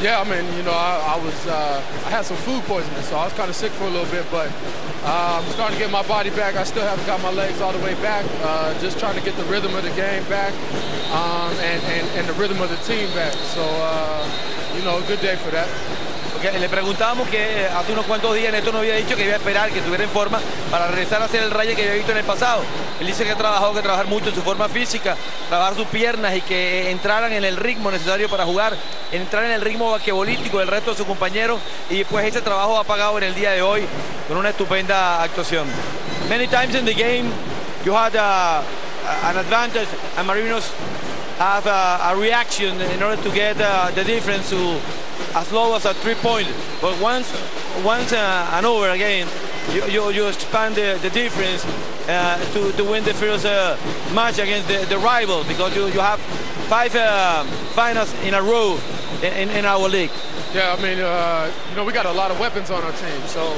Yeah, I mean, you know, I, I was, uh, I had some food poisoning, so I was kind of sick for a little bit, but uh, I'm starting to get my body back. I still haven't got my legs all the way back. Uh, just trying to get the rhythm of the game back um, and, and, and, the rhythm of the team back. So, uh, you know, good day for that. Le preguntábamos que hace unos cuantos días Neto no había dicho que iba a esperar que estuviera en forma para regresar a hacer el rayo que había visto en el pasado. Él dice que ha trabajado, que trabajar mucho en su forma física, trabajar sus piernas y que entraran en el ritmo necesario para jugar, entrar en el ritmo basquetbolístico del resto de sus compañeros y pues ese trabajo ha pagado en el día de hoy con una estupenda actuación. Many times in the game you had uh, an advantage and Marinos have a, reaction in order to get uh, the difference as low as a three point. But once, once uh, and over again, you, you, you expand the, the difference uh, to, to win the first uh, match against the, the rival because you, you have five uh, finals in a row in, in our league. Yeah, I mean, uh, you know, we got a lot of weapons on our team, so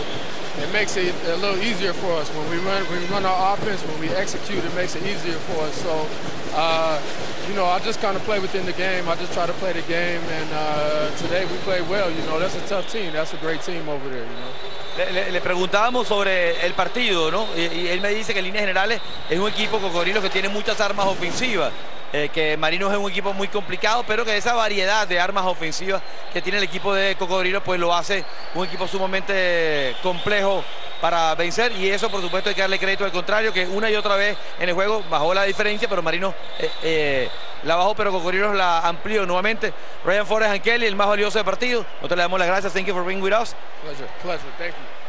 it makes it a little easier for us when we run when we run our offense. When we execute, it makes it easier for us. So, uh, you know, I just kind of play within the game. I just try to play the game, and uh, today we played well. You know, that's a tough team. That's a great team over there. You know. Le, le, preguntábamos sobre el partido, ¿no? Y, y, él me dice que en líneas generales es un equipo cocodrilo que tiene muchas armas ofensivas. Eh, que Marinos es un equipo muy complicado, pero que esa variedad de armas ofensivas que tiene el equipo de Cocodrilo, pues lo hace un equipo sumamente complejo para vencer. Y eso por supuesto hay que darle crédito al contrario que una y otra vez en el juego bajó la diferencia pero Marinos eh, eh, la bajó pero Cocodrilos la amplió nuevamente. Ryan Forrest Kelly el más valioso del partido. Nosotros le damos las gracias. Thank you for being with us. Pleasure pleasure. Thank you